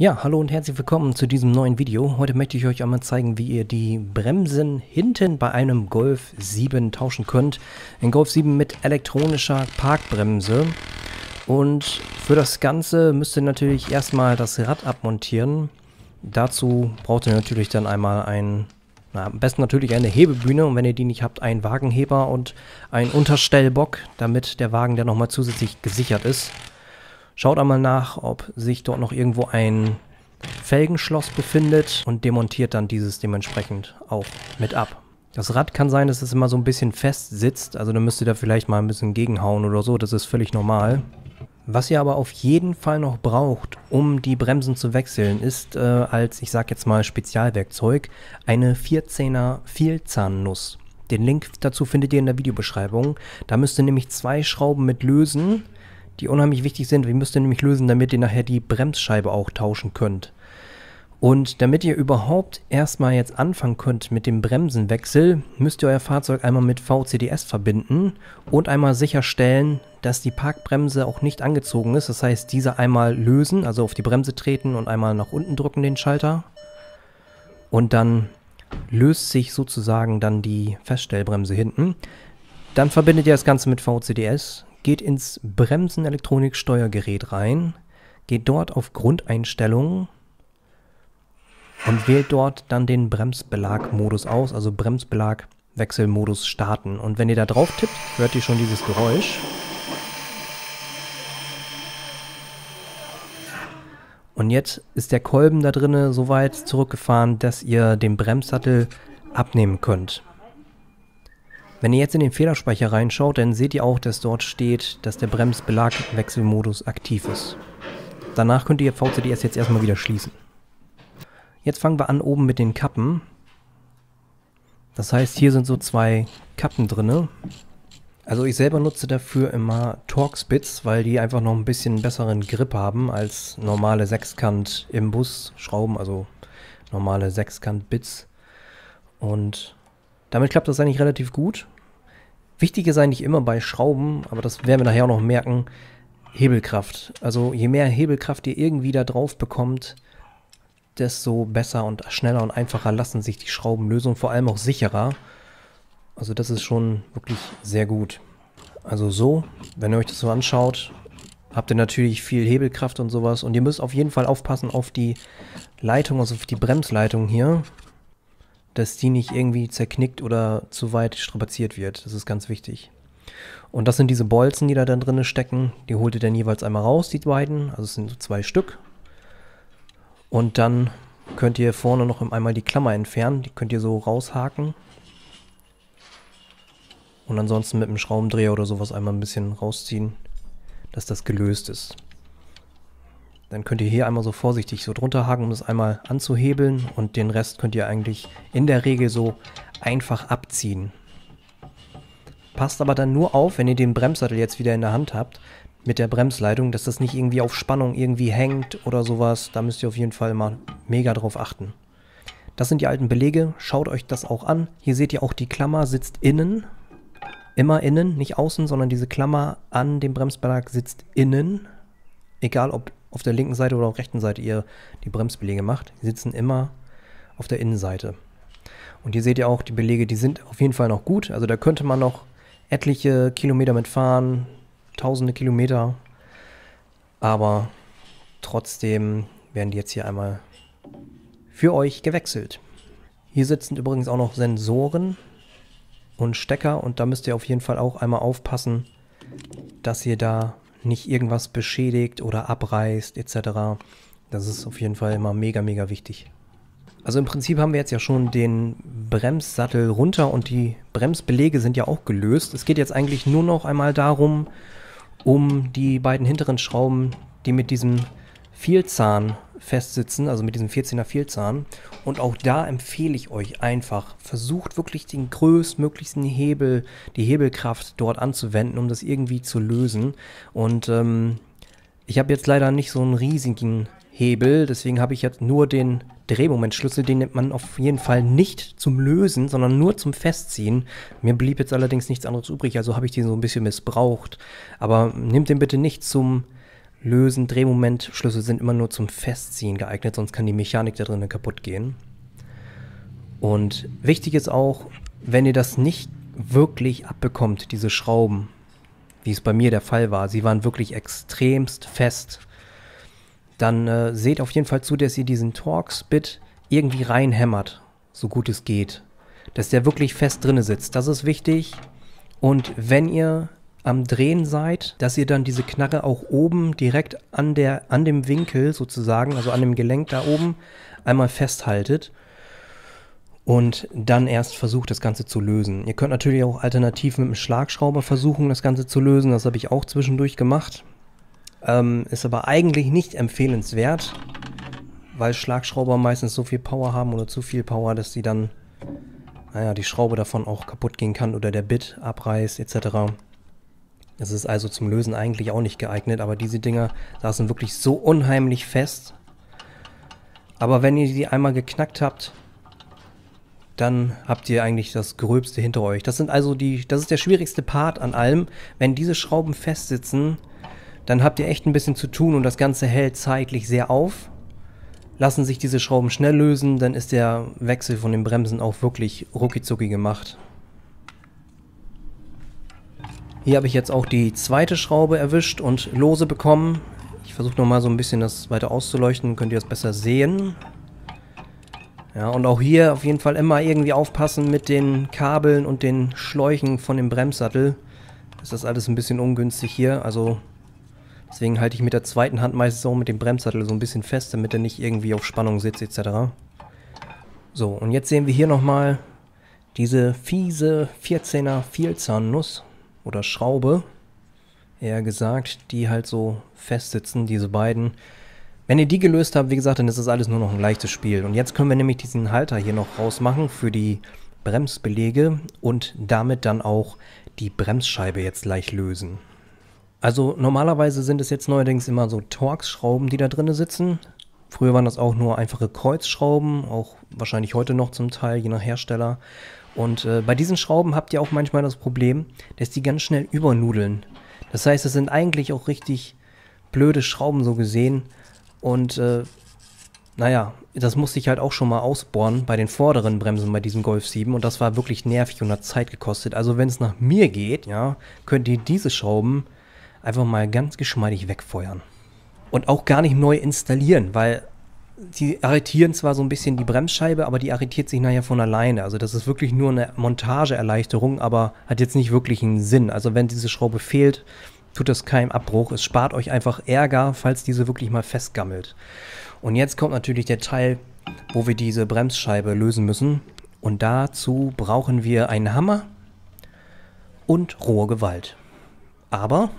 Ja, hallo und herzlich willkommen zu diesem neuen Video. Heute möchte ich euch einmal zeigen, wie ihr die Bremsen hinten bei einem Golf 7 tauschen könnt. Ein Golf 7 mit elektronischer Parkbremse. Und für das Ganze müsst ihr natürlich erstmal das Rad abmontieren. Dazu braucht ihr natürlich dann einmal ein, na, am besten natürlich eine Hebebühne und wenn ihr die nicht habt, einen Wagenheber und einen Unterstellbock, damit der Wagen dann nochmal zusätzlich gesichert ist. Schaut einmal nach, ob sich dort noch irgendwo ein Felgenschloss befindet und demontiert dann dieses dementsprechend auch mit ab. Das Rad kann sein, dass es immer so ein bisschen fest sitzt, also dann müsst ihr da vielleicht mal ein bisschen gegenhauen oder so, das ist völlig normal. Was ihr aber auf jeden Fall noch braucht, um die Bremsen zu wechseln, ist äh, als, ich sag jetzt mal Spezialwerkzeug, eine 14er Vielzahnnuss. Den Link dazu findet ihr in der Videobeschreibung. Da müsst ihr nämlich zwei Schrauben mit lösen die unheimlich wichtig sind. Wie müsst ihr nämlich lösen, damit ihr nachher die Bremsscheibe auch tauschen könnt. Und damit ihr überhaupt erstmal jetzt anfangen könnt mit dem Bremsenwechsel, müsst ihr euer Fahrzeug einmal mit VCDS verbinden und einmal sicherstellen, dass die Parkbremse auch nicht angezogen ist. Das heißt, diese einmal lösen, also auf die Bremse treten und einmal nach unten drücken den Schalter. Und dann löst sich sozusagen dann die Feststellbremse hinten. Dann verbindet ihr das Ganze mit VCDS, geht ins Bremsenelektronik-Steuergerät rein, geht dort auf Grundeinstellungen und wählt dort dann den Bremsbelag-Modus aus, also Bremsbelag-Wechselmodus starten. Und wenn ihr da drauf tippt, hört ihr schon dieses Geräusch. Und jetzt ist der Kolben da drinnen so weit zurückgefahren, dass ihr den Bremssattel abnehmen könnt. Wenn ihr jetzt in den Fehlerspeicher reinschaut, dann seht ihr auch, dass dort steht, dass der Bremsbelagwechselmodus aktiv ist. Danach könnt ihr VCDS jetzt erstmal wieder schließen. Jetzt fangen wir an oben mit den Kappen. Das heißt, hier sind so zwei Kappen drinne. Also ich selber nutze dafür immer Torx-Bits, weil die einfach noch ein bisschen besseren Grip haben als normale Sechskant im Bus Schrauben, also normale Sechskant-Bits. Und damit klappt das eigentlich relativ gut. Wichtig ist eigentlich immer bei Schrauben, aber das werden wir nachher auch noch merken, Hebelkraft. Also je mehr Hebelkraft ihr irgendwie da drauf bekommt, desto besser und schneller und einfacher lassen sich die Schrauben lösen und vor allem auch sicherer. Also das ist schon wirklich sehr gut. Also so, wenn ihr euch das so anschaut, habt ihr natürlich viel Hebelkraft und sowas. Und ihr müsst auf jeden Fall aufpassen auf die Leitung, also auf die Bremsleitung hier dass die nicht irgendwie zerknickt oder zu weit strapaziert wird. Das ist ganz wichtig. Und das sind diese Bolzen, die da dann drin stecken. Die holt ihr dann jeweils einmal raus, die beiden. Also es sind so zwei Stück. Und dann könnt ihr vorne noch einmal die Klammer entfernen. Die könnt ihr so raushaken. Und ansonsten mit einem Schraubendreher oder sowas einmal ein bisschen rausziehen, dass das gelöst ist. Dann könnt ihr hier einmal so vorsichtig so drunter haken, um das einmal anzuhebeln und den Rest könnt ihr eigentlich in der Regel so einfach abziehen. Passt aber dann nur auf, wenn ihr den Bremssattel jetzt wieder in der Hand habt, mit der Bremsleitung, dass das nicht irgendwie auf Spannung irgendwie hängt oder sowas. Da müsst ihr auf jeden Fall mal mega drauf achten. Das sind die alten Belege, schaut euch das auch an. Hier seht ihr auch, die Klammer sitzt innen. Immer innen, nicht außen, sondern diese Klammer an dem Bremsbelag sitzt innen. Egal ob auf der linken Seite oder auf der rechten Seite ihr die Bremsbelege macht. Die sitzen immer auf der Innenseite. Und hier seht ihr auch, die Belege, die sind auf jeden Fall noch gut. Also da könnte man noch etliche Kilometer mitfahren, tausende Kilometer. Aber trotzdem werden die jetzt hier einmal für euch gewechselt. Hier sitzen übrigens auch noch Sensoren und Stecker und da müsst ihr auf jeden Fall auch einmal aufpassen, dass ihr da nicht irgendwas beschädigt oder abreißt etc. Das ist auf jeden Fall immer mega, mega wichtig. Also im Prinzip haben wir jetzt ja schon den Bremssattel runter und die Bremsbelege sind ja auch gelöst. Es geht jetzt eigentlich nur noch einmal darum, um die beiden hinteren Schrauben, die mit diesem Vielzahn festsitzen, also mit diesem 14er Vielzahn. Und auch da empfehle ich euch einfach, versucht wirklich den größtmöglichsten Hebel, die Hebelkraft dort anzuwenden, um das irgendwie zu lösen. Und ähm, ich habe jetzt leider nicht so einen riesigen Hebel, deswegen habe ich jetzt nur den Drehmomentschlüssel, den nimmt man auf jeden Fall nicht zum Lösen, sondern nur zum Festziehen. Mir blieb jetzt allerdings nichts anderes übrig, also habe ich den so ein bisschen missbraucht. Aber nehmt den bitte nicht zum lösen. Drehmomentschlüssel sind immer nur zum Festziehen geeignet, sonst kann die Mechanik da drinnen kaputt gehen. Und wichtig ist auch, wenn ihr das nicht wirklich abbekommt, diese Schrauben, wie es bei mir der Fall war, sie waren wirklich extremst fest, dann äh, seht auf jeden Fall zu, dass ihr diesen Torx-Bit irgendwie reinhämmert, so gut es geht. Dass der wirklich fest drinne sitzt. Das ist wichtig. Und wenn ihr am Drehen seid, dass ihr dann diese Knarre auch oben direkt an, der, an dem Winkel sozusagen, also an dem Gelenk da oben, einmal festhaltet und dann erst versucht, das Ganze zu lösen. Ihr könnt natürlich auch alternativ mit einem Schlagschrauber versuchen, das Ganze zu lösen. Das habe ich auch zwischendurch gemacht. Ähm, ist aber eigentlich nicht empfehlenswert, weil Schlagschrauber meistens so viel Power haben oder zu viel Power, dass sie dann, naja, die Schraube davon auch kaputt gehen kann oder der Bit abreißt etc. Es ist also zum Lösen eigentlich auch nicht geeignet, aber diese Dinger saßen wirklich so unheimlich fest. Aber wenn ihr die einmal geknackt habt, dann habt ihr eigentlich das Gröbste hinter euch. Das sind also die, das ist der schwierigste Part an allem. Wenn diese Schrauben festsitzen, dann habt ihr echt ein bisschen zu tun und das Ganze hält zeitlich sehr auf. Lassen sich diese Schrauben schnell lösen, dann ist der Wechsel von den Bremsen auch wirklich ruckizucki gemacht. Hier habe ich jetzt auch die zweite Schraube erwischt und lose bekommen. Ich versuche nochmal so ein bisschen das weiter auszuleuchten, könnt ihr das besser sehen. Ja, und auch hier auf jeden Fall immer irgendwie aufpassen mit den Kabeln und den Schläuchen von dem Bremssattel. Ist das alles ein bisschen ungünstig hier, also deswegen halte ich mit der zweiten Hand meistens auch mit dem Bremssattel so ein bisschen fest, damit er nicht irgendwie auf Spannung sitzt etc. So, und jetzt sehen wir hier nochmal diese fiese 14er Vielzahnnuss oder Schraube, eher gesagt, die halt so festsitzen, diese beiden. Wenn ihr die gelöst habt, wie gesagt, dann ist das alles nur noch ein leichtes Spiel. Und jetzt können wir nämlich diesen Halter hier noch rausmachen für die Bremsbelege und damit dann auch die Bremsscheibe jetzt leicht lösen. Also normalerweise sind es jetzt neuerdings immer so Torx-Schrauben, die da drin sitzen. Früher waren das auch nur einfache Kreuzschrauben, auch wahrscheinlich heute noch zum Teil, je nach Hersteller. Und äh, bei diesen Schrauben habt ihr auch manchmal das Problem, dass die ganz schnell übernudeln. Das heißt, es sind eigentlich auch richtig blöde Schrauben so gesehen. Und äh, naja, das musste ich halt auch schon mal ausbohren bei den vorderen Bremsen bei diesem Golf 7 und das war wirklich nervig und hat Zeit gekostet. Also wenn es nach mir geht, ja, könnt ihr diese Schrauben einfach mal ganz geschmeidig wegfeuern. Und auch gar nicht neu installieren, weil die arretieren zwar so ein bisschen die Bremsscheibe, aber die arretiert sich nachher von alleine. Also das ist wirklich nur eine Montageerleichterung, aber hat jetzt nicht wirklich einen Sinn. Also wenn diese Schraube fehlt, tut das keinen Abbruch. Es spart euch einfach Ärger, falls diese wirklich mal festgammelt. Und jetzt kommt natürlich der Teil, wo wir diese Bremsscheibe lösen müssen. Und dazu brauchen wir einen Hammer und rohe Gewalt. Aber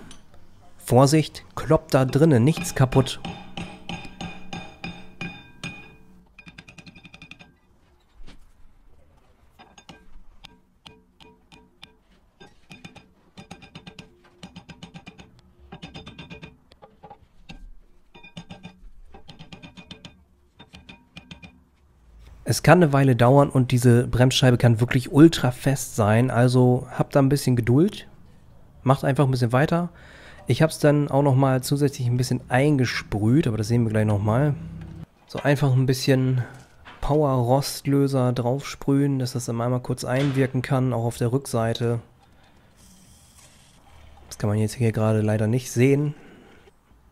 Vorsicht, kloppt da drinnen nichts kaputt Es kann eine Weile dauern und diese Bremsscheibe kann wirklich ultra fest sein. Also habt da ein bisschen Geduld. Macht einfach ein bisschen weiter. Ich habe es dann auch nochmal zusätzlich ein bisschen eingesprüht, aber das sehen wir gleich nochmal. So einfach ein bisschen Power-Rostlöser draufsprühen, dass das dann einmal kurz einwirken kann, auch auf der Rückseite. Das kann man jetzt hier gerade leider nicht sehen.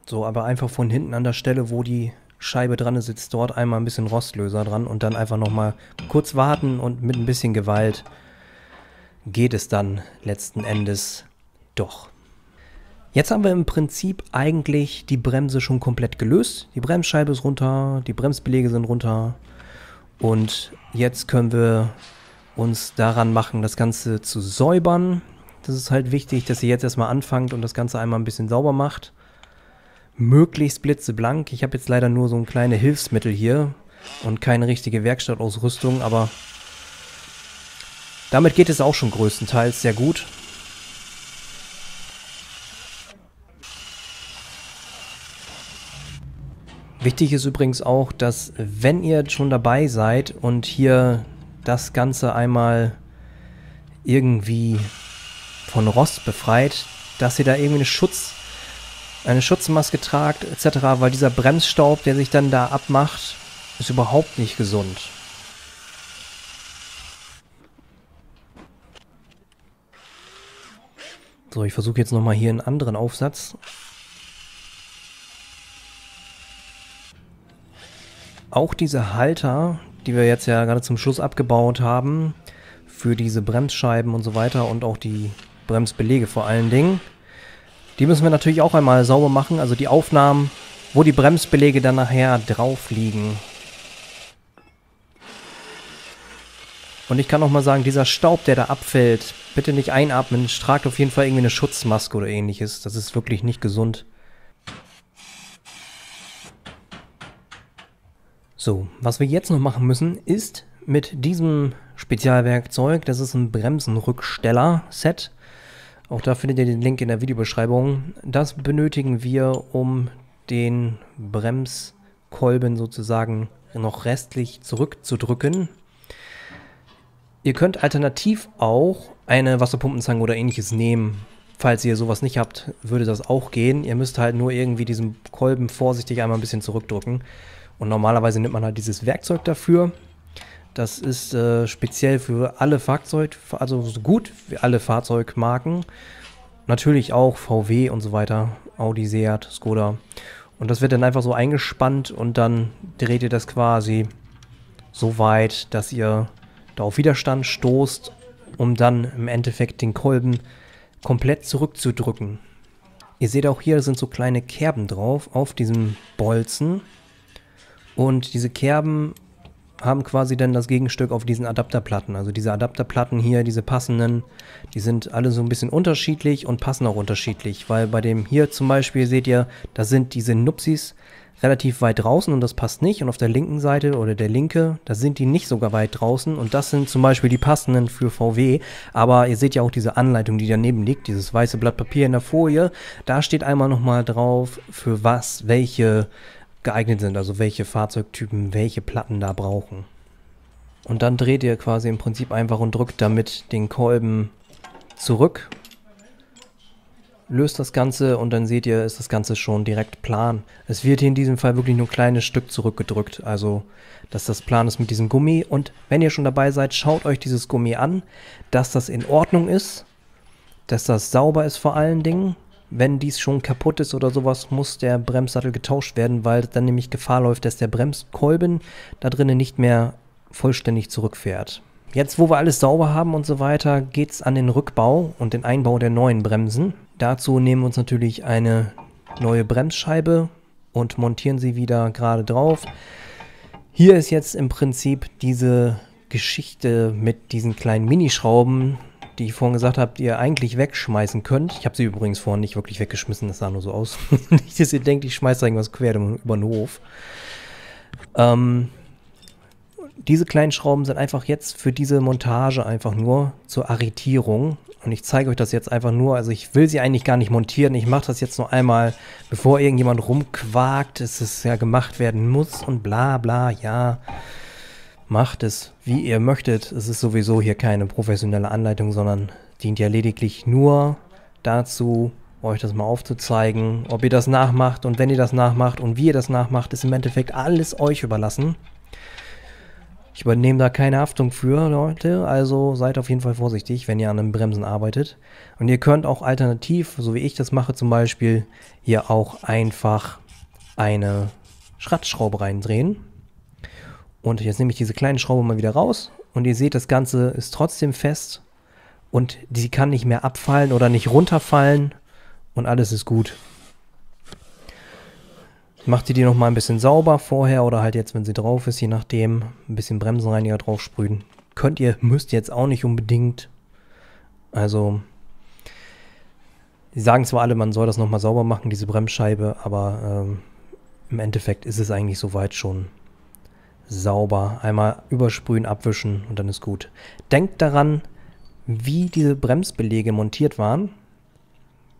So, aber einfach von hinten an der Stelle, wo die Scheibe dran sitzt, dort einmal ein bisschen Rostlöser dran und dann einfach nochmal kurz warten und mit ein bisschen Gewalt geht es dann letzten Endes doch. Jetzt haben wir im Prinzip eigentlich die Bremse schon komplett gelöst. Die Bremsscheibe ist runter, die Bremsbelege sind runter und jetzt können wir uns daran machen, das Ganze zu säubern. Das ist halt wichtig, dass ihr jetzt erstmal anfangt und das Ganze einmal ein bisschen sauber macht möglichst blitzeblank. Ich habe jetzt leider nur so ein kleine Hilfsmittel hier und keine richtige Werkstattausrüstung, aber damit geht es auch schon größtenteils sehr gut. Wichtig ist übrigens auch, dass wenn ihr schon dabei seid und hier das Ganze einmal irgendwie von Rost befreit, dass ihr da irgendwie eine Schutz eine Schutzmaske tragt etc., weil dieser Bremsstaub, der sich dann da abmacht, ist überhaupt nicht gesund. So, ich versuche jetzt nochmal hier einen anderen Aufsatz. Auch diese Halter, die wir jetzt ja gerade zum Schluss abgebaut haben, für diese Bremsscheiben und so weiter und auch die Bremsbelege vor allen Dingen, die müssen wir natürlich auch einmal sauber machen. Also die Aufnahmen, wo die Bremsbelege dann nachher drauf liegen. Und ich kann auch mal sagen, dieser Staub, der da abfällt, bitte nicht einatmen. Tragt auf jeden Fall irgendwie eine Schutzmaske oder ähnliches. Das ist wirklich nicht gesund. So, was wir jetzt noch machen müssen, ist mit diesem Spezialwerkzeug, das ist ein Bremsenrücksteller-Set. Auch da findet ihr den Link in der Videobeschreibung. Das benötigen wir, um den Bremskolben sozusagen noch restlich zurückzudrücken. Ihr könnt alternativ auch eine Wasserpumpenzange oder ähnliches nehmen. Falls ihr sowas nicht habt, würde das auch gehen. Ihr müsst halt nur irgendwie diesen Kolben vorsichtig einmal ein bisschen zurückdrücken. Und normalerweise nimmt man halt dieses Werkzeug dafür. Das ist äh, speziell für alle Fahrzeuge, also so gut wie alle Fahrzeugmarken. Natürlich auch VW und so weiter, Audi, Seat, Skoda. Und das wird dann einfach so eingespannt und dann dreht ihr das quasi so weit, dass ihr da auf Widerstand stoßt, um dann im Endeffekt den Kolben komplett zurückzudrücken. Ihr seht auch hier sind so kleine Kerben drauf auf diesem Bolzen. Und diese Kerben haben quasi dann das Gegenstück auf diesen Adapterplatten. Also diese Adapterplatten hier, diese passenden, die sind alle so ein bisschen unterschiedlich und passen auch unterschiedlich. Weil bei dem hier zum Beispiel seht ihr, da sind diese Nupsis relativ weit draußen und das passt nicht. Und auf der linken Seite oder der linke, da sind die nicht sogar weit draußen. Und das sind zum Beispiel die passenden für VW. Aber ihr seht ja auch diese Anleitung, die daneben liegt, dieses weiße Blatt Papier in der Folie. Da steht einmal nochmal drauf, für was welche geeignet sind, also welche Fahrzeugtypen welche Platten da brauchen. Und dann dreht ihr quasi im Prinzip einfach und drückt damit den Kolben zurück löst das Ganze und dann seht ihr, ist das Ganze schon direkt plan. Es wird hier in diesem Fall wirklich nur ein kleines Stück zurückgedrückt, also dass das plan ist mit diesem Gummi. Und wenn ihr schon dabei seid, schaut euch dieses Gummi an, dass das in Ordnung ist, dass das sauber ist vor allen Dingen. Wenn dies schon kaputt ist oder sowas, muss der Bremssattel getauscht werden, weil dann nämlich Gefahr läuft, dass der Bremskolben da drinnen nicht mehr vollständig zurückfährt. Jetzt, wo wir alles sauber haben und so weiter, geht es an den Rückbau und den Einbau der neuen Bremsen. Dazu nehmen wir uns natürlich eine neue Bremsscheibe und montieren sie wieder gerade drauf. Hier ist jetzt im Prinzip diese Geschichte mit diesen kleinen Minischrauben, die ich vorhin gesagt habe, die ihr eigentlich wegschmeißen könnt. Ich habe sie übrigens vorhin nicht wirklich weggeschmissen, das sah nur so aus. nicht, dass ihr denkt, ich schmeiße irgendwas quer über den Hof. Ähm, diese kleinen Schrauben sind einfach jetzt für diese Montage einfach nur zur Arretierung. Und ich zeige euch das jetzt einfach nur. Also ich will sie eigentlich gar nicht montieren. Ich mache das jetzt nur einmal, bevor irgendjemand rumquakt, dass es ja gemacht werden muss und bla bla. Ja, macht es, wie ihr möchtet. Es ist sowieso hier keine professionelle Anleitung, sondern dient ja lediglich nur dazu, euch das mal aufzuzeigen, ob ihr das nachmacht. Und wenn ihr das nachmacht und wie ihr das nachmacht, ist im Endeffekt alles euch überlassen. Ich übernehme da keine Haftung für, Leute. Also seid auf jeden Fall vorsichtig, wenn ihr an den Bremsen arbeitet. Und ihr könnt auch alternativ, so wie ich das mache zum Beispiel, hier auch einfach eine Schrattschraube reindrehen. Und jetzt nehme ich diese kleine Schraube mal wieder raus. Und ihr seht, das Ganze ist trotzdem fest. Und sie kann nicht mehr abfallen oder nicht runterfallen. Und alles ist gut. Macht ihr die noch mal ein bisschen sauber vorher oder halt jetzt, wenn sie drauf ist, je nachdem, ein bisschen Bremsenreiniger drauf sprühen. Könnt ihr, müsst ihr jetzt auch nicht unbedingt. Also, die sagen zwar alle, man soll das noch mal sauber machen, diese Bremsscheibe, aber ähm, im Endeffekt ist es eigentlich soweit schon sauber. Einmal übersprühen, abwischen und dann ist gut. Denkt daran, wie diese Bremsbelege montiert waren.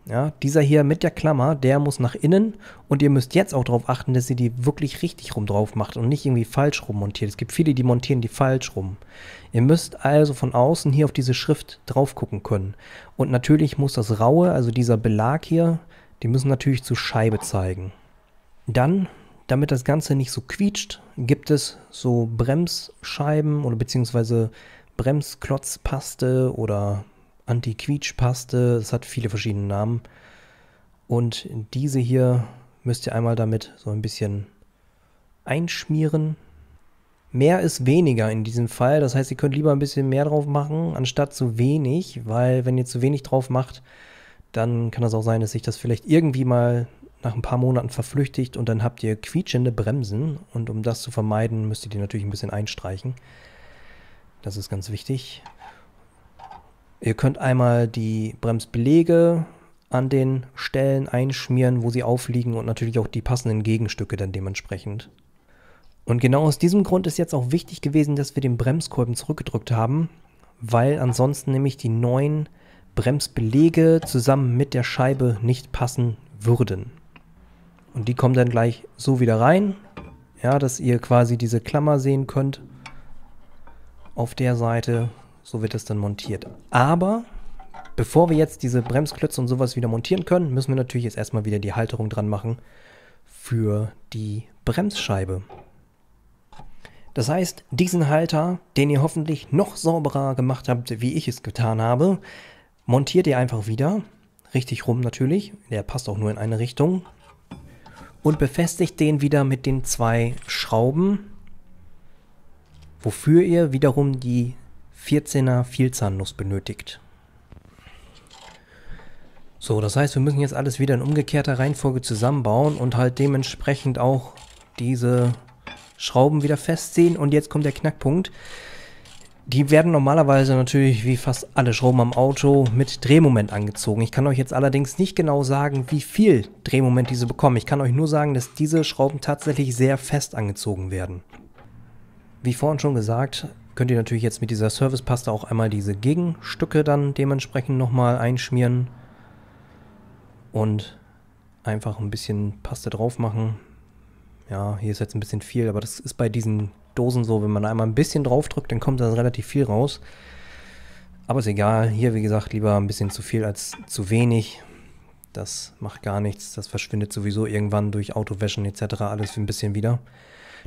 Ja, dieser hier mit der Klammer, der muss nach innen und ihr müsst jetzt auch darauf achten, dass ihr die wirklich richtig rum drauf macht und nicht irgendwie falsch rum montiert. Es gibt viele, die montieren die falsch rum. Ihr müsst also von außen hier auf diese Schrift drauf gucken können. Und natürlich muss das raue, also dieser Belag hier, Die müssen natürlich zur Scheibe zeigen. Dann, damit das Ganze nicht so quietscht, gibt es so Bremsscheiben oder beziehungsweise Bremsklotzpaste oder Anti-Quietschpaste. Es hat viele verschiedene Namen. Und diese hier müsst ihr einmal damit so ein bisschen einschmieren. Mehr ist weniger in diesem Fall. Das heißt, ihr könnt lieber ein bisschen mehr drauf machen, anstatt zu wenig, weil wenn ihr zu wenig drauf macht, dann kann es auch sein, dass sich das vielleicht irgendwie mal nach ein paar Monaten verflüchtigt und dann habt ihr quietschende Bremsen. Und um das zu vermeiden, müsst ihr die natürlich ein bisschen einstreichen. Das ist ganz wichtig. Ihr könnt einmal die Bremsbelege an den Stellen einschmieren, wo sie aufliegen und natürlich auch die passenden Gegenstücke dann dementsprechend. Und genau aus diesem Grund ist jetzt auch wichtig gewesen, dass wir den Bremskolben zurückgedrückt haben, weil ansonsten nämlich die neuen Bremsbelege zusammen mit der Scheibe nicht passen würden. Und die kommen dann gleich so wieder rein, ja, dass ihr quasi diese Klammer sehen könnt auf der Seite. So wird es dann montiert. Aber bevor wir jetzt diese Bremsklötze und sowas wieder montieren können, müssen wir natürlich jetzt erstmal wieder die Halterung dran machen für die Bremsscheibe. Das heißt, diesen Halter, den ihr hoffentlich noch sauberer gemacht habt, wie ich es getan habe, montiert ihr einfach wieder. Richtig rum natürlich. Der passt auch nur in eine Richtung. Und befestigt den wieder mit den zwei Schrauben, wofür ihr wiederum die 14er Vielzahnnuss benötigt. So, das heißt, wir müssen jetzt alles wieder in umgekehrter Reihenfolge zusammenbauen und halt dementsprechend auch diese Schrauben wieder festziehen. Und jetzt kommt der Knackpunkt. Die werden normalerweise natürlich wie fast alle Schrauben am Auto mit Drehmoment angezogen. Ich kann euch jetzt allerdings nicht genau sagen, wie viel Drehmoment diese bekommen. Ich kann euch nur sagen, dass diese Schrauben tatsächlich sehr fest angezogen werden. Wie vorhin schon gesagt, könnt ihr natürlich jetzt mit dieser Servicepaste auch einmal diese Gegenstücke dann dementsprechend nochmal einschmieren und einfach ein bisschen Paste drauf machen. Ja, hier ist jetzt ein bisschen viel, aber das ist bei diesen Dosen so, wenn man einmal ein bisschen drauf drückt, dann kommt da relativ viel raus. Aber ist egal. Hier, wie gesagt, lieber ein bisschen zu viel als zu wenig. Das macht gar nichts. Das verschwindet sowieso irgendwann durch Autowäschen etc. alles ein bisschen wieder.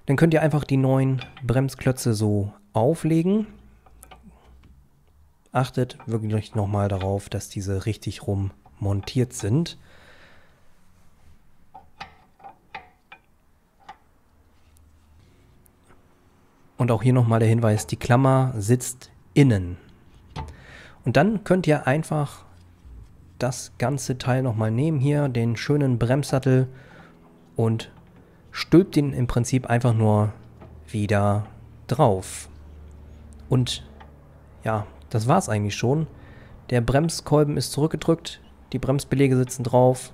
Dann könnt ihr einfach die neuen Bremsklötze so auflegen. Achtet wirklich nochmal darauf, dass diese richtig rum montiert sind. Und auch hier nochmal der Hinweis, die Klammer sitzt innen. Und dann könnt ihr einfach das ganze Teil nochmal nehmen hier, den schönen Bremssattel und stülpt ihn im Prinzip einfach nur wieder drauf. Und ja, das war's eigentlich schon. Der Bremskolben ist zurückgedrückt, die Bremsbelege sitzen drauf,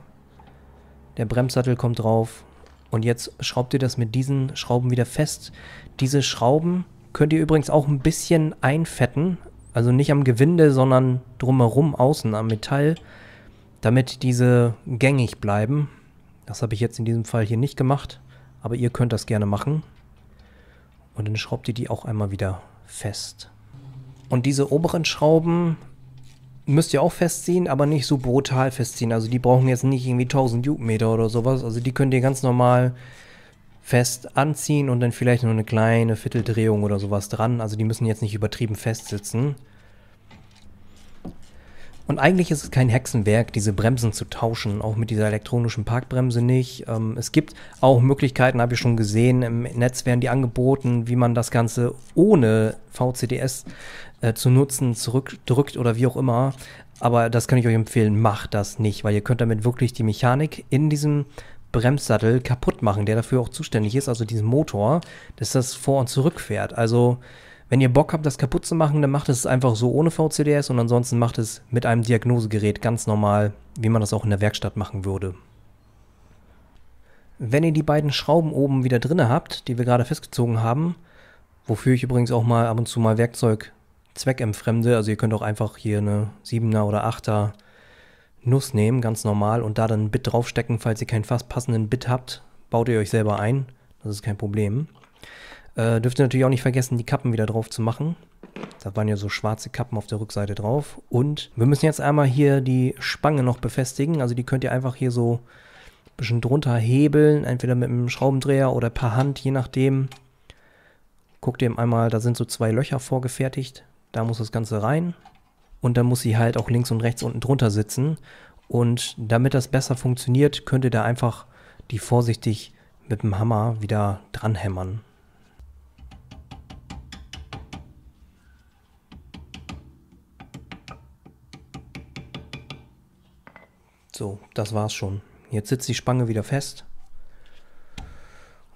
der Bremssattel kommt drauf und jetzt schraubt ihr das mit diesen Schrauben wieder fest. Diese Schrauben könnt ihr übrigens auch ein bisschen einfetten. Also nicht am Gewinde, sondern drumherum außen am Metall, damit diese gängig bleiben. Das habe ich jetzt in diesem Fall hier nicht gemacht, aber ihr könnt das gerne machen. Und dann schraubt ihr die auch einmal wieder fest. Und diese oberen Schrauben müsst ihr auch festziehen, aber nicht so brutal festziehen. Also die brauchen jetzt nicht irgendwie 1000 Newtonmeter oder sowas. Also die könnt ihr ganz normal fest anziehen und dann vielleicht nur eine kleine Vierteldrehung oder sowas dran. Also die müssen jetzt nicht übertrieben fest sitzen. Und eigentlich ist es kein Hexenwerk, diese Bremsen zu tauschen, auch mit dieser elektronischen Parkbremse nicht. Ähm, es gibt auch Möglichkeiten, habe ich schon gesehen, im Netz werden die angeboten, wie man das Ganze ohne VCDS äh, zu nutzen zurückdrückt oder wie auch immer. Aber das kann ich euch empfehlen, macht das nicht, weil ihr könnt damit wirklich die Mechanik in diesem Bremssattel kaputt machen, der dafür auch zuständig ist, also diesen Motor, dass das vor und zurück fährt. Also wenn ihr Bock habt, das kaputt zu machen, dann macht es einfach so ohne VCDS und ansonsten macht es mit einem Diagnosegerät ganz normal, wie man das auch in der Werkstatt machen würde. Wenn ihr die beiden Schrauben oben wieder drinne habt, die wir gerade festgezogen haben, wofür ich übrigens auch mal ab und zu mal Werkzeug zweckentfremde, also ihr könnt auch einfach hier eine 7er oder 8er Nuss nehmen, ganz normal, und da dann ein Bit draufstecken, falls ihr keinen fast passenden Bit habt, baut ihr euch selber ein, das ist kein Problem. Äh, dürft ihr natürlich auch nicht vergessen, die Kappen wieder drauf zu machen. Da waren ja so schwarze Kappen auf der Rückseite drauf. Und wir müssen jetzt einmal hier die Spange noch befestigen. Also die könnt ihr einfach hier so ein bisschen drunter hebeln. Entweder mit einem Schraubendreher oder per Hand, je nachdem. Guckt ihr einmal, da sind so zwei Löcher vorgefertigt. Da muss das Ganze rein. Und dann muss sie halt auch links und rechts unten drunter sitzen. Und damit das besser funktioniert, könnt ihr da einfach die vorsichtig mit dem Hammer wieder dran hämmern. So, das war's schon. Jetzt sitzt die Spange wieder fest.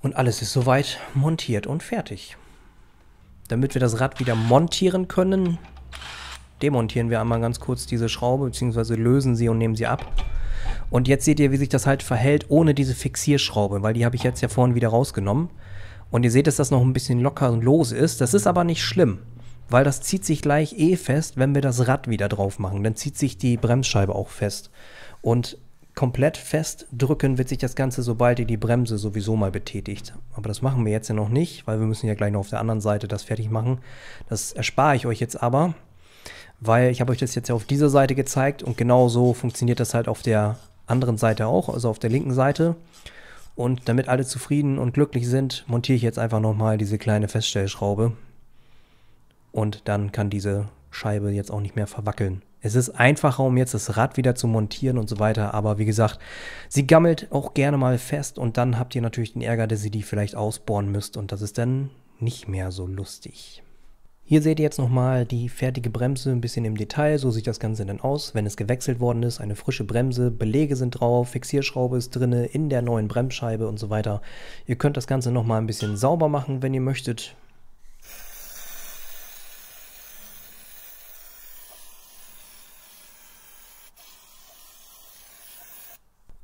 Und alles ist soweit montiert und fertig. Damit wir das Rad wieder montieren können, demontieren wir einmal ganz kurz diese Schraube, beziehungsweise lösen sie und nehmen sie ab. Und jetzt seht ihr, wie sich das halt verhält ohne diese Fixierschraube, weil die habe ich jetzt ja vorhin wieder rausgenommen. Und ihr seht, dass das noch ein bisschen locker und lose ist. Das ist aber nicht schlimm, weil das zieht sich gleich eh fest, wenn wir das Rad wieder drauf machen. Dann zieht sich die Bremsscheibe auch fest. Und komplett festdrücken wird sich das Ganze, sobald ihr die Bremse sowieso mal betätigt. Aber das machen wir jetzt ja noch nicht, weil wir müssen ja gleich noch auf der anderen Seite das fertig machen. Das erspare ich euch jetzt aber weil ich habe euch das jetzt ja auf dieser Seite gezeigt und genau so funktioniert das halt auf der anderen Seite auch, also auf der linken Seite. Und damit alle zufrieden und glücklich sind, montiere ich jetzt einfach nochmal diese kleine Feststellschraube. Und dann kann diese Scheibe jetzt auch nicht mehr verwackeln. Es ist einfacher, um jetzt das Rad wieder zu montieren und so weiter, aber wie gesagt, sie gammelt auch gerne mal fest und dann habt ihr natürlich den Ärger, dass ihr die vielleicht ausbohren müsst und das ist dann nicht mehr so lustig. Hier seht ihr jetzt nochmal die fertige Bremse ein bisschen im Detail. So sieht das Ganze dann aus, wenn es gewechselt worden ist. Eine frische Bremse, Belege sind drauf, Fixierschraube ist drin in der neuen Bremsscheibe und so weiter. Ihr könnt das Ganze nochmal ein bisschen sauber machen, wenn ihr möchtet.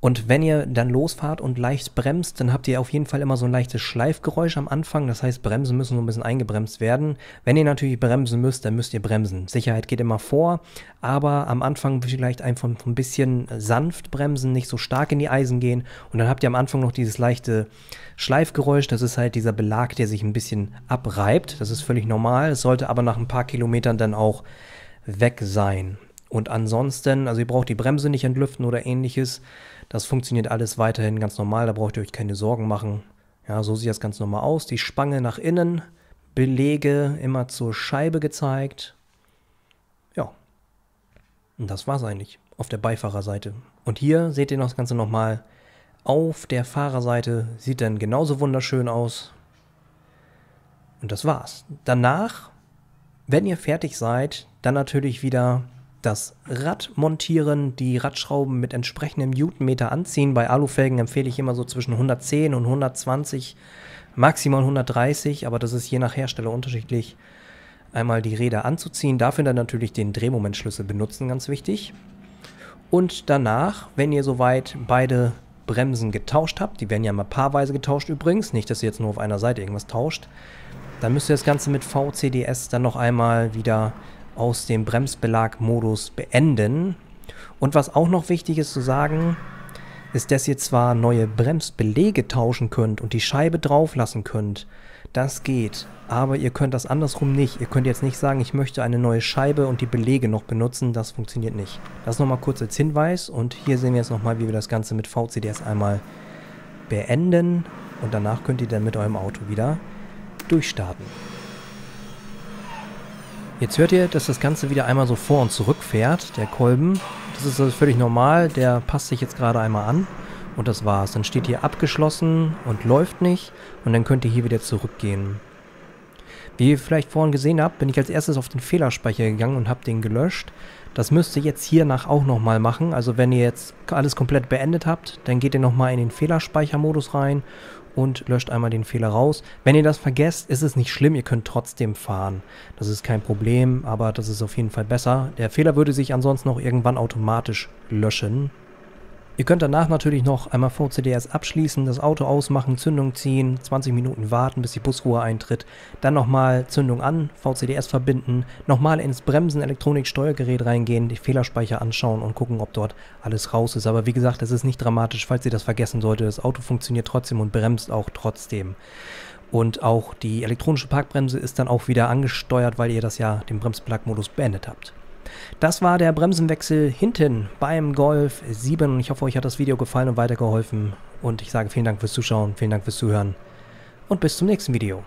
Und wenn ihr dann losfahrt und leicht bremst, dann habt ihr auf jeden Fall immer so ein leichtes Schleifgeräusch am Anfang. Das heißt, Bremsen müssen so ein bisschen eingebremst werden. Wenn ihr natürlich bremsen müsst, dann müsst ihr bremsen. Sicherheit geht immer vor, aber am Anfang vielleicht einfach ein bisschen sanft bremsen, nicht so stark in die Eisen gehen. Und dann habt ihr am Anfang noch dieses leichte Schleifgeräusch. Das ist halt dieser Belag, der sich ein bisschen abreibt. Das ist völlig normal. Es sollte aber nach ein paar Kilometern dann auch weg sein. Und ansonsten, also ihr braucht die Bremse nicht entlüften oder ähnliches. Das funktioniert alles weiterhin ganz normal, da braucht ihr euch keine Sorgen machen. Ja, so sieht das ganz normal aus. Die Spange nach innen, Belege immer zur Scheibe gezeigt. Ja. Und das war's eigentlich auf der Beifahrerseite. Und hier seht ihr noch das Ganze nochmal. Auf der Fahrerseite sieht dann genauso wunderschön aus. Und das war's. Danach, wenn ihr fertig seid, dann natürlich wieder das Rad montieren, die Radschrauben mit entsprechendem Newtonmeter anziehen. Bei Alufelgen empfehle ich immer so zwischen 110 und 120, maximal 130, aber das ist je nach Hersteller unterschiedlich. Einmal die Räder anzuziehen, dafür dann natürlich den Drehmomentschlüssel benutzen, ganz wichtig. Und danach, wenn ihr soweit beide Bremsen getauscht habt, die werden ja mal paarweise getauscht übrigens, nicht, dass ihr jetzt nur auf einer Seite irgendwas tauscht, dann müsst ihr das Ganze mit VCDS dann noch einmal wieder aus dem Bremsbelag-Modus beenden. Und was auch noch wichtig ist zu sagen, ist, dass ihr zwar neue Bremsbelege tauschen könnt und die Scheibe drauf lassen könnt. Das geht, aber ihr könnt das andersrum nicht. Ihr könnt jetzt nicht sagen, ich möchte eine neue Scheibe und die Belege noch benutzen. Das funktioniert nicht. Das nochmal kurz als Hinweis und hier sehen wir jetzt nochmal, wie wir das Ganze mit VCDS einmal beenden und danach könnt ihr dann mit eurem Auto wieder durchstarten. Jetzt hört ihr, dass das Ganze wieder einmal so vor und zurück fährt, der Kolben. Das ist also völlig normal, der passt sich jetzt gerade einmal an und das war's. Dann steht hier abgeschlossen und läuft nicht und dann könnt ihr hier wieder zurückgehen. Wie ihr vielleicht vorhin gesehen habt, bin ich als erstes auf den Fehlerspeicher gegangen und habe den gelöscht. Das müsst ihr jetzt hiernach auch nochmal machen. Also wenn ihr jetzt alles komplett beendet habt, dann geht ihr nochmal in den Fehlerspeichermodus rein und löscht einmal den Fehler raus. Wenn ihr das vergesst, ist es nicht schlimm, ihr könnt trotzdem fahren. Das ist kein Problem, aber das ist auf jeden Fall besser. Der Fehler würde sich ansonsten auch irgendwann automatisch löschen. Ihr könnt danach natürlich noch einmal VCDS abschließen, das Auto ausmachen, Zündung ziehen, 20 Minuten warten, bis die Busruhe eintritt, dann nochmal Zündung an, VCDS verbinden, nochmal ins Bremsen-Elektronik-Steuergerät reingehen, die Fehlerspeicher anschauen und gucken, ob dort alles raus ist. Aber wie gesagt, das ist nicht dramatisch, falls ihr das vergessen solltet. Das Auto funktioniert trotzdem und bremst auch trotzdem. Und auch die elektronische Parkbremse ist dann auch wieder angesteuert, weil ihr das ja den Bremsplug-Modus beendet habt. Das war der Bremsenwechsel hinten beim Golf 7. Ich hoffe, euch hat das Video gefallen und weitergeholfen. Und ich sage vielen Dank fürs Zuschauen, vielen Dank fürs Zuhören und bis zum nächsten Video.